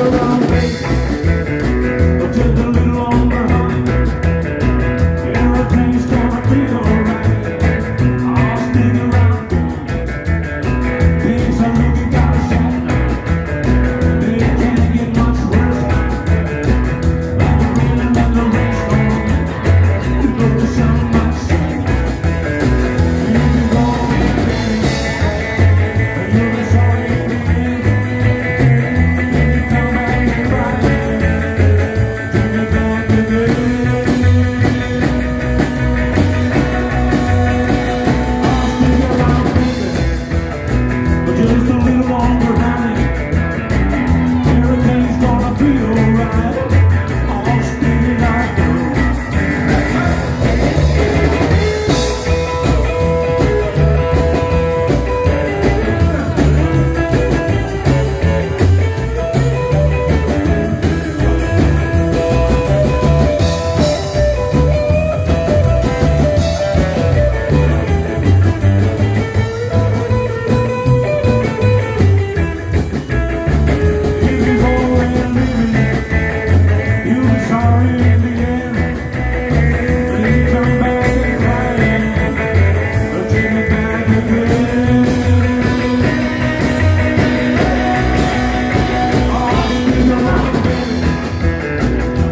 your own way.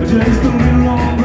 place to belong